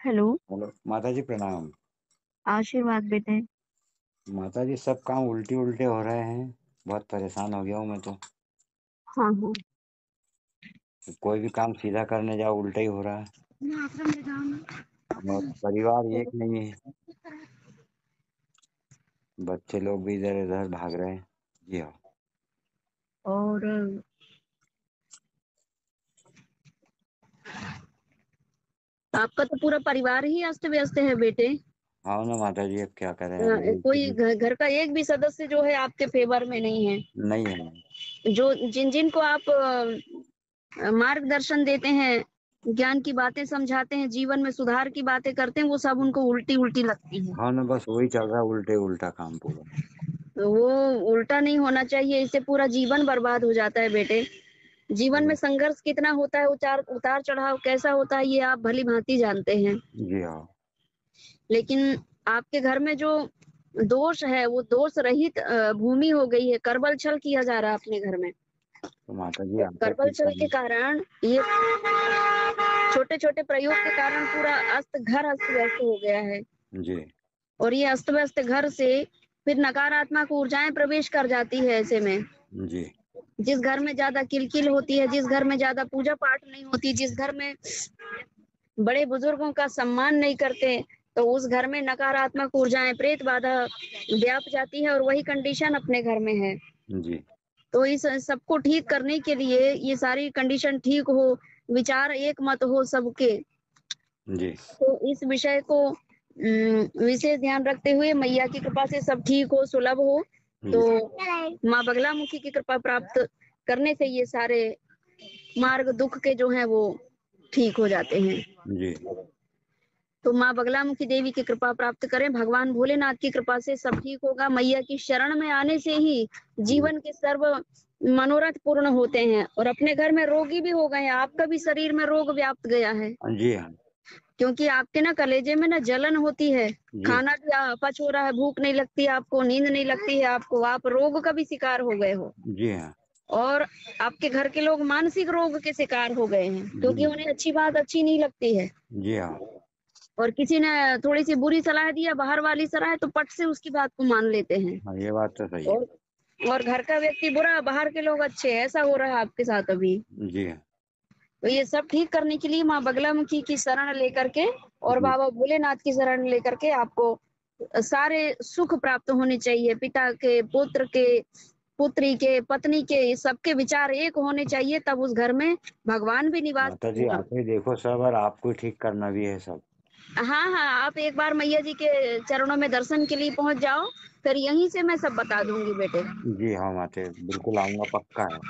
Hello. Hello माता जी प्रणाम। आशीर्वाद बेटे। माता जी सब काम उल्टे उल्टे हो रहे हैं। बहुत परेशान हो गया हूँ मैं तो। हाँ हाँ। कोई भी काम सीधा करने जाओ उल्टा ही हो रहा है। और परिवार एक नहीं है। बच्चे लोग भी इधर उधर भाग रहे हैं। जी हाँ। और आपका तो पूरा परिवार ही अस्त व्यस्त है बेटे। हाँ ना माता जी अब क्या करें? अ, कोई घर का एक भी सदस्य जो है आपके फेवर में नहीं है। नहीं है जो जिन जिन को आप मार्गदर्शन देते हैं ज्ञान की बातें समझाते हैं जीवन में सुधार की बातें करते हैं वो सब उनको उल्टी उल्टी लगती है। हाँ ना बस वही चल रहा है उल्टे उल्टा काम पूरा। तो वो उल्टा नहीं होना चाहिए इससे पूरा जीवन बर्बाद हो जाता है बेटे। जीवन में संघर्ष कितना होता है उतार उतार चढ़ाव कैसा होता है ये आप भली भांति जानते हैं। जी हाँ। लेकिन आपके घर में जो दोष है वो दोष रहित भूमि हो गई है करबल छल किया जा रहा है अपने घर में। तो माता जी करबल छल के कारण ये छोटे छोटे प्रयोग के कारण पूरा अस्त घर अस्त व्यस्त हो गया है। जी। और ये अस्त व्यस्त घर से फिर नकारात्मक ऊर्जाएँ प्रवेश कर जाती है ऐसे में। जी। जिस घर में ज़्यादा किलकिल होती है जिस घर में ज़्यादा पूजा पाठ नहीं होती जिस घर में बड़े बुज़ुर्गों का सम्मान नहीं करते तो उस घर में नकारात्मक ऊर्जाएँ प्रेत बाधा व्याप जाती है और वही कंडीशन अपने घर में है। जी। तो इस सबको ठीक करने के लिए ये सारी कंडीशन ठीक हो विचार एक मत हो सबके। जी। तो इस विषय को विशेष ध्यान रखते हुए मैया की कृपा से सब ठीक हो सुलभ हो। तो माँ बगलामुखी की कृपा प्राप्त करने से ये सारे मार्ग दुख के जो हैं वो ठीक हो जाते हैं। जी। तो माँ बगलामुखी देवी की कृपा प्राप्त करें। भगवान भोलेनाथ की कृपा से सब ठीक होगा। मैया की शरण में आने से ही जीवन के सर्व मनोरथ पूर्ण होते हैं और अपने घर में रोगी भी हो गए हैं। आपका भी शरीर में रोग व्याप्त गया है जी हाँ। क्योंकि आपके ना कलेजे में ना जलन होती है। खाना भी अपच हो रहा है भूख नहीं लगती आपको नींद नहीं लगती है आपको आप रोग का भी शिकार हो गए हो। जी हाँ। और आपके घर के लोग मानसिक रोग के शिकार हो गए हैं क्योंकि उन्हें अच्छी बात अच्छी नहीं लगती है। जी हाँ। और किसी ने थोड़ी सी बुरी सलाह दिया बाहर वाली सलाह तो पट से उसकी बात को मान लेते हैं। हाँ ये बात तो सही है। और और घर का व्यक्ति बुरा बाहर के लोग अच्छे ऐसा हो रहा है आपके साथ अभी। जी हाँ। तो ये सब ठीक करने के लिए माँ बगलामुखी की शरण लेकर के और बाबा भोलेनाथ की शरण लेकर के आपको सारे सुख प्राप्त होने चाहिए। पिता के पुत्र के पुत्री के पत्नी के सबके विचार एक होने चाहिए तब उस घर में भगवान भी निवास माता जी आप ही देखो सब और आपको ठीक करना भी है सब। हाँ हाँ आप एक बार मैया जी के चरणों में दर्शन के लिए पहुँच जाओ फिर यहीं से मैं सब बता दूँगी बेटे। जी हाँ माते बिल्कुल आऊँगा पक्का है।